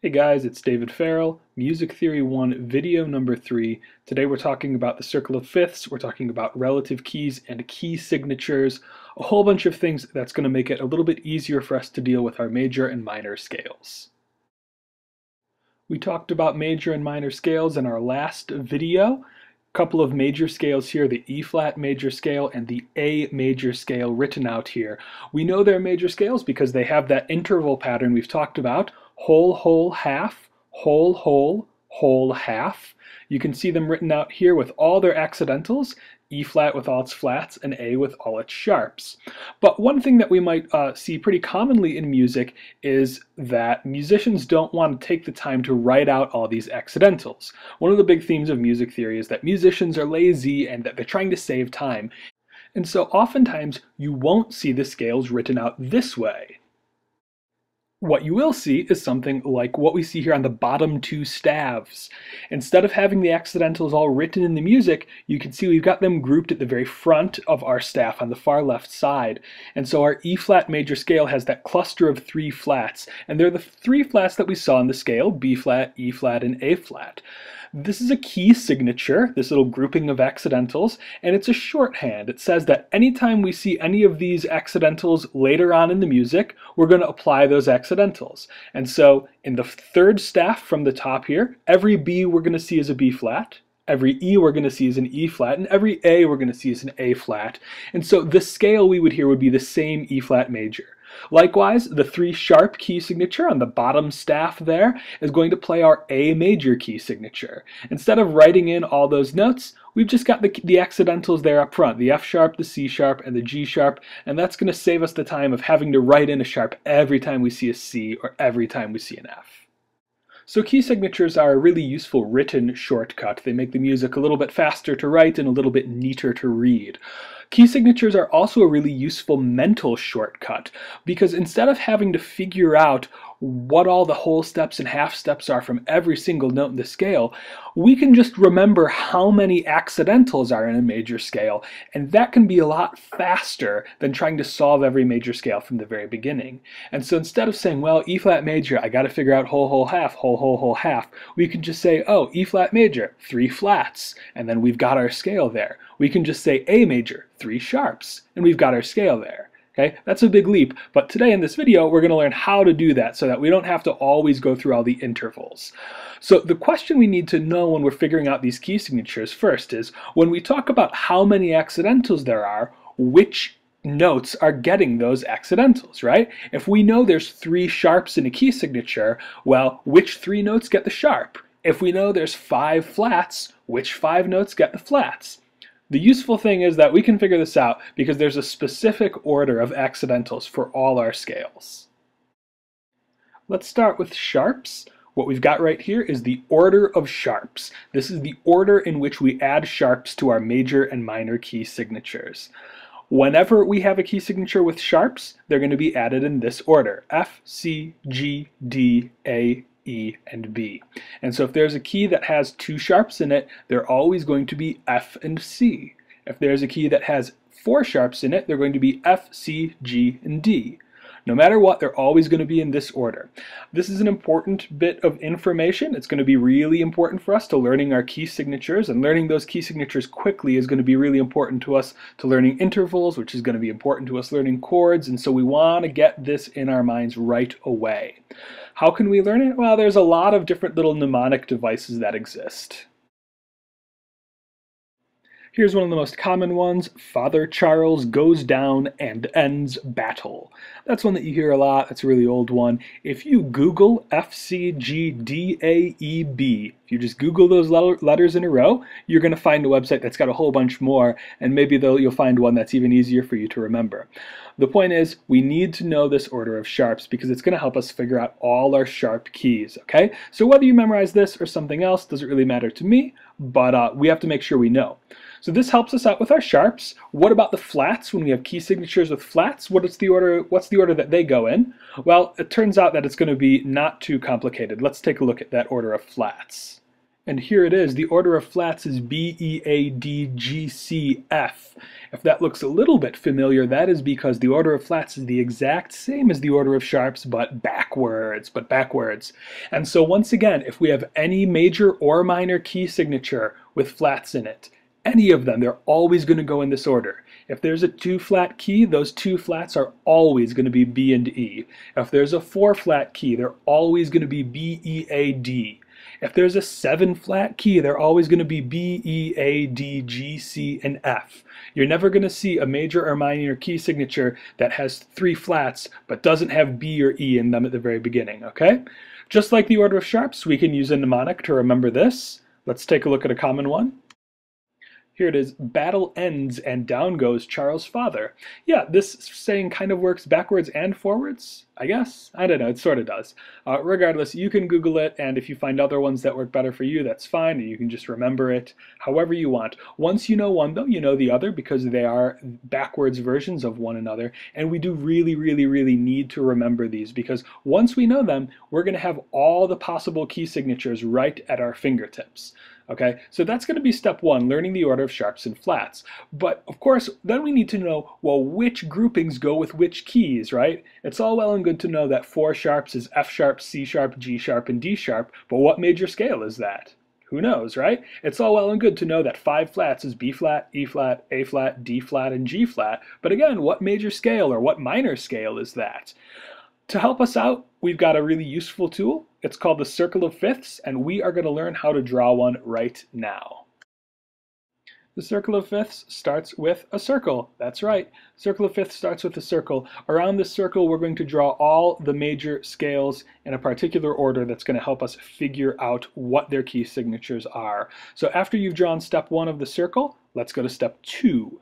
Hey guys, it's David Farrell, Music Theory 1, video number 3. Today we're talking about the circle of fifths, we're talking about relative keys and key signatures, a whole bunch of things that's going to make it a little bit easier for us to deal with our major and minor scales. We talked about major and minor scales in our last video. A couple of major scales here, the E flat major scale and the A major scale written out here. We know they're major scales because they have that interval pattern we've talked about, whole, whole, half, whole, whole, whole, half. You can see them written out here with all their accidentals, E flat with all its flats, and A with all its sharps. But one thing that we might uh, see pretty commonly in music is that musicians don't want to take the time to write out all these accidentals. One of the big themes of music theory is that musicians are lazy and that they're trying to save time. And so oftentimes you won't see the scales written out this way. What you will see is something like what we see here on the bottom two staves. Instead of having the accidentals all written in the music, you can see we've got them grouped at the very front of our staff on the far left side. And so our E flat major scale has that cluster of three flats, and they're the three flats that we saw in the scale, B flat, E flat, and A flat. This is a key signature, this little grouping of accidentals, and it's a shorthand. It says that anytime we see any of these accidentals later on in the music, we're going to apply those accidentals. And so in the third staff from the top here, every B we're going to see is a B flat, every E we're going to see is an E flat, and every A we're going to see is an A flat. And so the scale we would hear would be the same E flat major. Likewise, the three sharp key signature on the bottom staff there is going to play our A major key signature. Instead of writing in all those notes, we've just got the, the accidentals there up front, the F sharp, the C sharp, and the G sharp, and that's going to save us the time of having to write in a sharp every time we see a C or every time we see an F. So key signatures are a really useful written shortcut. They make the music a little bit faster to write and a little bit neater to read. Key signatures are also a really useful mental shortcut because instead of having to figure out what all the whole steps and half steps are from every single note in the scale, we can just remember how many accidentals are in a major scale, and that can be a lot faster than trying to solve every major scale from the very beginning. And so instead of saying, well, E flat major, I got to figure out whole, whole, half, whole, whole, whole, half, we can just say, oh, E flat major, three flats, and then we've got our scale there. We can just say A major, three sharps, and we've got our scale there. Okay, that's a big leap, but today in this video we're going to learn how to do that so that we don't have to always go through all the intervals. So the question we need to know when we're figuring out these key signatures first is, when we talk about how many accidentals there are, which notes are getting those accidentals, right? If we know there's three sharps in a key signature, well, which three notes get the sharp? If we know there's five flats, which five notes get the flats? The useful thing is that we can figure this out because there's a specific order of accidentals for all our scales. Let's start with sharps. What we've got right here is the order of sharps. This is the order in which we add sharps to our major and minor key signatures. Whenever we have a key signature with sharps, they're going to be added in this order. F, C, G, D, A, E, and B. And so if there's a key that has two sharps in it, they're always going to be F and C. If there's a key that has four sharps in it, they're going to be F, C, G, and D. No matter what, they're always going to be in this order. This is an important bit of information. It's going to be really important for us to learning our key signatures, and learning those key signatures quickly is going to be really important to us to learning intervals, which is going to be important to us learning chords, and so we want to get this in our minds right away. How can we learn it? Well, there's a lot of different little mnemonic devices that exist. Here's one of the most common ones, Father Charles goes down and ends battle. That's one that you hear a lot, that's a really old one. If you Google FCGDAEB, if you just Google those letters in a row, you're going to find a website that's got a whole bunch more, and maybe you'll find one that's even easier for you to remember. The point is, we need to know this order of sharps because it's going to help us figure out all our sharp keys, okay? So whether you memorize this or something else doesn't really matter to me, but uh, we have to make sure we know. So this helps us out with our sharps. What about the flats? When we have key signatures with flats, what is the order? What's the order that they go in? Well, it turns out that it's going to be not too complicated. Let's take a look at that order of flats. And here it is. The order of flats is B, E, A, D, G, C, F. If that looks a little bit familiar, that is because the order of flats is the exact same as the order of sharps, but backwards, but backwards. And so once again, if we have any major or minor key signature with flats in it, any of them, they're always going to go in this order. If there's a two flat key, those two flats are always going to be B and E. If there's a four flat key, they're always going to be B, E, A, D. If there's a seven flat key, they're always going to be B, E, A, D, G, C, and F. You're never going to see a major or minor key signature that has three flats but doesn't have B or E in them at the very beginning, okay? Just like the order of sharps, we can use a mnemonic to remember this. Let's take a look at a common one. Here it is, battle ends and down goes Charles' father. Yeah, this saying kind of works backwards and forwards, I guess. I don't know, it sort of does. Uh, regardless, you can Google it, and if you find other ones that work better for you, that's fine, you can just remember it however you want. Once you know one, though, you know the other because they are backwards versions of one another, and we do really, really, really need to remember these because once we know them, we're going to have all the possible key signatures right at our fingertips. Okay, so that's going to be step one, learning the order of sharps and flats. But of course, then we need to know, well, which groupings go with which keys, right? It's all well and good to know that four sharps is F sharp, C sharp, G sharp, and D sharp, but what major scale is that? Who knows, right? It's all well and good to know that five flats is B flat, E flat, A flat, D flat, and G flat, but again, what major scale or what minor scale is that? To help us out, we've got a really useful tool. It's called the circle of fifths, and we are going to learn how to draw one right now. The circle of fifths starts with a circle. That's right. Circle of fifths starts with a circle. Around this circle, we're going to draw all the major scales in a particular order that's going to help us figure out what their key signatures are. So after you've drawn step one of the circle, let's go to step two.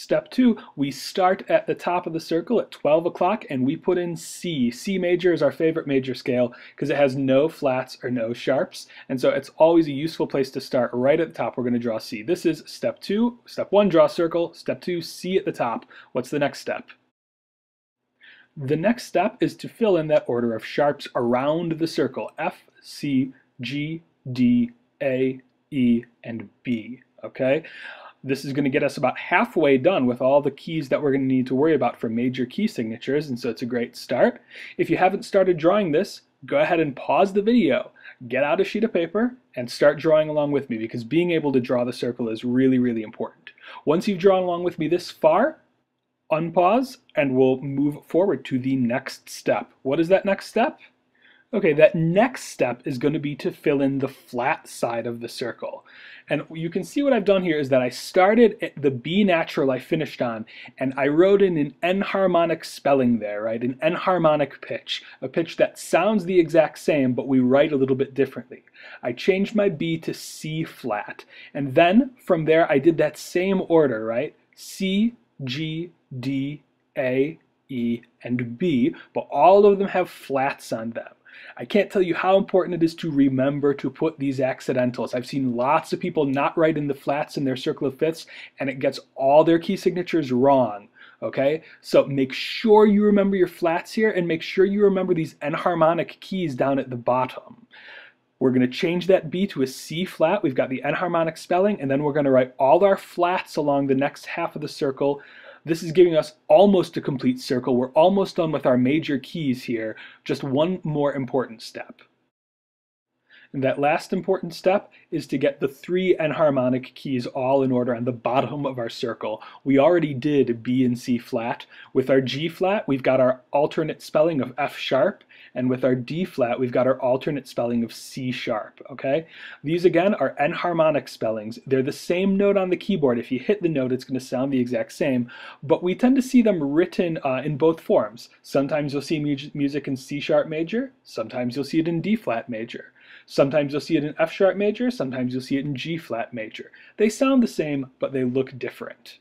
Step two, we start at the top of the circle at 12 o'clock and we put in C. C major is our favorite major scale because it has no flats or no sharps. And so it's always a useful place to start right at the top. We're going to draw C. This is step two. Step one, draw circle. Step two, C at the top. What's the next step? The next step is to fill in that order of sharps around the circle. F, C, G, D, A, E, and B. Okay? This is going to get us about halfway done with all the keys that we're going to need to worry about for major key signatures, and so it's a great start. If you haven't started drawing this, go ahead and pause the video, get out a sheet of paper, and start drawing along with me because being able to draw the circle is really, really important. Once you've drawn along with me this far, unpause, and we'll move forward to the next step. What is that next step? Okay, that next step is going to be to fill in the flat side of the circle. And you can see what I've done here is that I started at the B natural I finished on, and I wrote in an enharmonic spelling there, right? An enharmonic pitch, a pitch that sounds the exact same, but we write a little bit differently. I changed my B to C flat, and then from there I did that same order, right? C, G, D, A, E, and B, but all of them have flats on them. I can't tell you how important it is to remember to put these accidentals. I've seen lots of people not write in the flats in their circle of fifths, and it gets all their key signatures wrong. Okay, so make sure you remember your flats here and make sure you remember these enharmonic keys down at the bottom. We're going to change that B to a C flat. We've got the enharmonic spelling, and then we're going to write all our flats along the next half of the circle this is giving us almost a complete circle. We're almost done with our major keys here. Just one more important step. And that last important step is to get the three enharmonic keys all in order on the bottom of our circle. We already did B and C flat. With our G flat, we've got our alternate spelling of F sharp, and with our D flat, we've got our alternate spelling of C sharp, okay? These again are enharmonic spellings. They're the same note on the keyboard. If you hit the note, it's gonna sound the exact same, but we tend to see them written uh, in both forms. Sometimes you'll see mu music in C sharp major, sometimes you'll see it in D flat major. Sometimes you'll see it in F sharp major, sometimes you'll see it in G flat major. They sound the same, but they look different.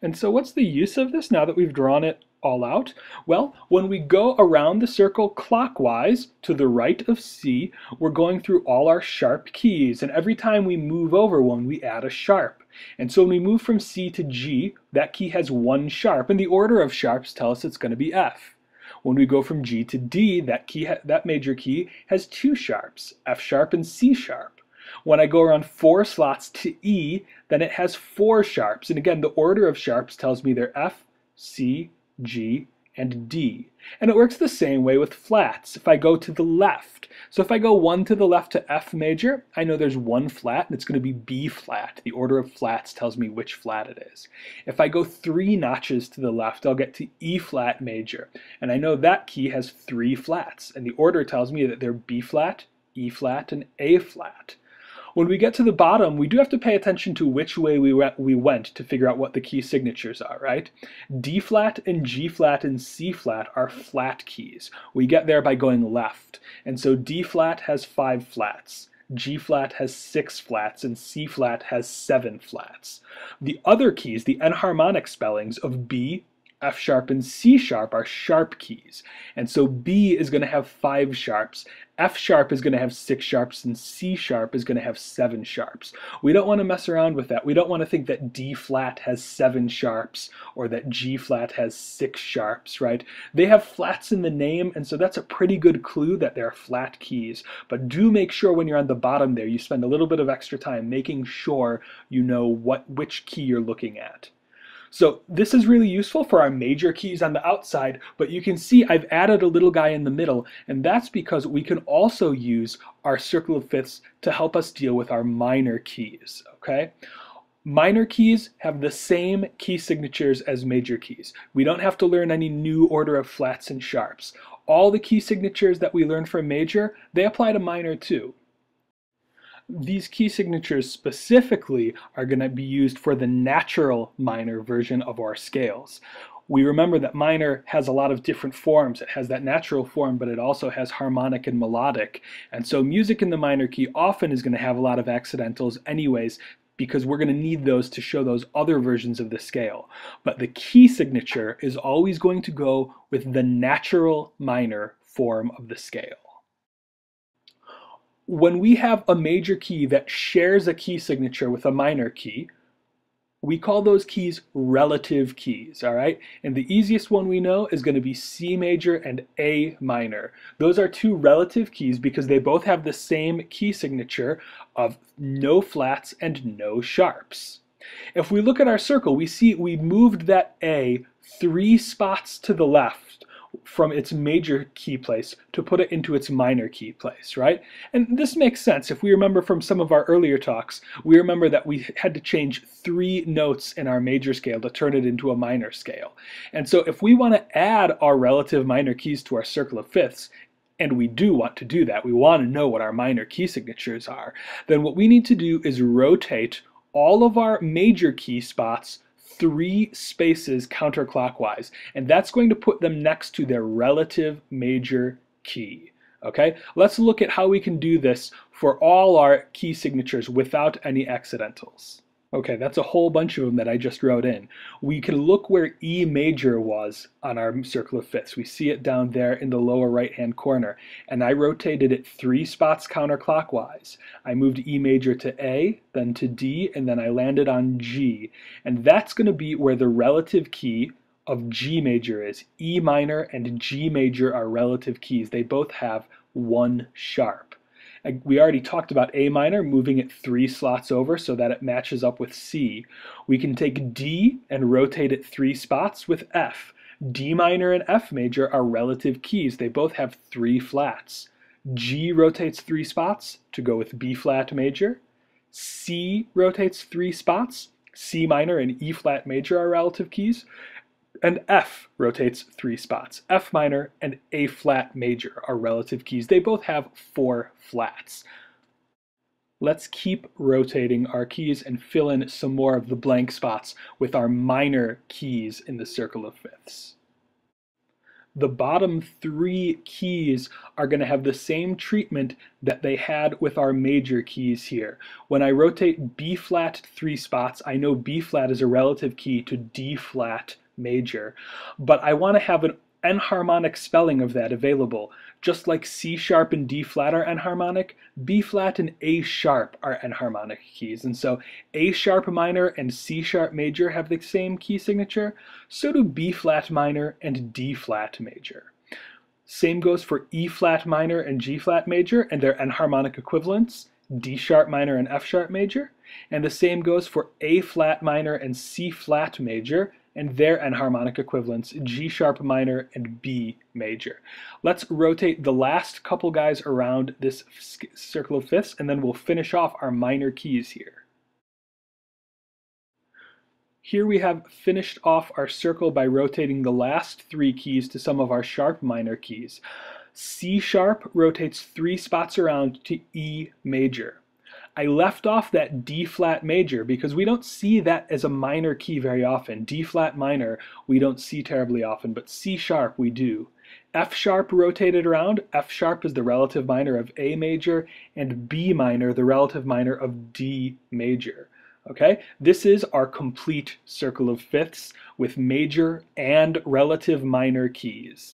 And so what's the use of this now that we've drawn it all out? Well, when we go around the circle clockwise to the right of C, we're going through all our sharp keys, and every time we move over one, we add a sharp. And so when we move from C to G, that key has one sharp, and the order of sharps tell us it's going to be F. When we go from G to D, that key, that major key has two sharps, F sharp and C sharp. When I go around four slots to E, then it has four sharps. And again, the order of sharps tells me they're F, C, G, and D. And it works the same way with flats. If I go to the left, so if I go one to the left to F major, I know there's one flat and it's going to be B flat. The order of flats tells me which flat it is. If I go three notches to the left, I'll get to E flat major. And I know that key has three flats. And the order tells me that they're B flat, E flat, and A flat. When we get to the bottom, we do have to pay attention to which way we, we went to figure out what the key signatures are, right? D flat and G flat and C flat are flat keys. We get there by going left. And so D flat has five flats. G flat has six flats and C flat has seven flats. The other keys, the enharmonic spellings of B, F sharp and C sharp are sharp keys. And so B is going to have five sharps, F sharp is going to have six sharps, and C sharp is going to have seven sharps. We don't want to mess around with that. We don't want to think that D flat has seven sharps or that G flat has six sharps, right? They have flats in the name, and so that's a pretty good clue that they're flat keys. But do make sure when you're on the bottom there, you spend a little bit of extra time making sure you know what which key you're looking at. So this is really useful for our major keys on the outside, but you can see I've added a little guy in the middle, and that's because we can also use our circle of fifths to help us deal with our minor keys, okay? Minor keys have the same key signatures as major keys. We don't have to learn any new order of flats and sharps. All the key signatures that we learn for major, they apply to minor too these key signatures specifically are going to be used for the natural minor version of our scales. We remember that minor has a lot of different forms. It has that natural form, but it also has harmonic and melodic. And so music in the minor key often is going to have a lot of accidentals anyways, because we're going to need those to show those other versions of the scale. But the key signature is always going to go with the natural minor form of the scale when we have a major key that shares a key signature with a minor key, we call those keys relative keys, all right? And the easiest one we know is going to be C major and A minor. Those are two relative keys because they both have the same key signature of no flats and no sharps. If we look at our circle, we see we moved that A three spots to the left from its major key place to put it into its minor key place, right? And this makes sense. If we remember from some of our earlier talks, we remember that we had to change three notes in our major scale to turn it into a minor scale. And so if we want to add our relative minor keys to our circle of fifths, and we do want to do that, we want to know what our minor key signatures are, then what we need to do is rotate all of our major key spots three spaces counterclockwise, and that's going to put them next to their relative major key. Okay, let's look at how we can do this for all our key signatures without any accidentals. Okay, that's a whole bunch of them that I just wrote in. We can look where E major was on our circle of fifths. We see it down there in the lower right hand corner. And I rotated it three spots counterclockwise. I moved E major to A, then to D, and then I landed on G. And that's going to be where the relative key of G major is. E minor and G major are relative keys. They both have one sharp. We already talked about A minor, moving it three slots over so that it matches up with C. We can take D and rotate it three spots with F. D minor and F major are relative keys. They both have three flats. G rotates three spots to go with B flat major. C rotates three spots. C minor and E flat major are relative keys and F rotates three spots. F minor and A flat major are relative keys. They both have four flats. Let's keep rotating our keys and fill in some more of the blank spots with our minor keys in the circle of fifths. The bottom three keys are going to have the same treatment that they had with our major keys here. When I rotate B flat three spots, I know B flat is a relative key to D flat major. But I want to have an enharmonic spelling of that available. Just like C sharp and D flat are enharmonic, B flat and A sharp are enharmonic keys. And so A sharp minor and C sharp major have the same key signature, so do B flat minor and D flat major. Same goes for E flat minor and G flat major and their enharmonic equivalents, D sharp minor and F sharp major. And the same goes for A flat minor and C flat major and their enharmonic equivalents, G sharp minor and B major. Let's rotate the last couple guys around this circle of fifths and then we'll finish off our minor keys here. Here we have finished off our circle by rotating the last three keys to some of our sharp minor keys. C sharp rotates three spots around to E major. I left off that D flat major because we don't see that as a minor key very often. D flat minor we don't see terribly often, but C sharp we do. F sharp rotated around. F sharp is the relative minor of A major, and B minor the relative minor of D major. Okay, this is our complete circle of fifths with major and relative minor keys.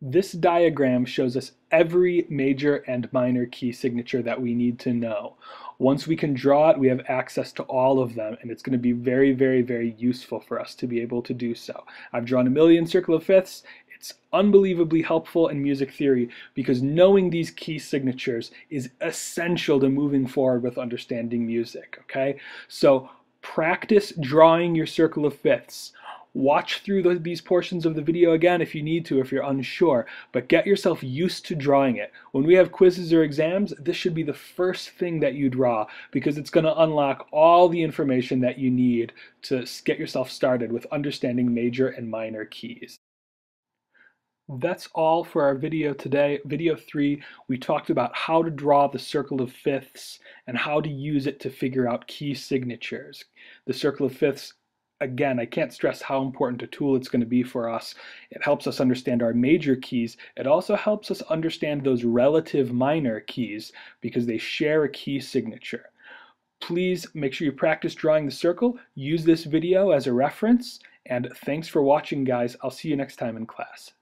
This diagram shows us every major and minor key signature that we need to know. Once we can draw it, we have access to all of them, and it's going to be very, very, very useful for us to be able to do so. I've drawn a million circle of fifths. It's unbelievably helpful in music theory because knowing these key signatures is essential to moving forward with understanding music, okay? So practice drawing your circle of fifths. Watch through the, these portions of the video again if you need to, if you're unsure, but get yourself used to drawing it. When we have quizzes or exams, this should be the first thing that you draw because it's going to unlock all the information that you need to get yourself started with understanding major and minor keys. That's all for our video today. Video three, we talked about how to draw the circle of fifths and how to use it to figure out key signatures. The circle of fifths, again, I can't stress how important a tool it's going to be for us. It helps us understand our major keys. It also helps us understand those relative minor keys because they share a key signature. Please make sure you practice drawing the circle. Use this video as a reference. And thanks for watching, guys. I'll see you next time in class.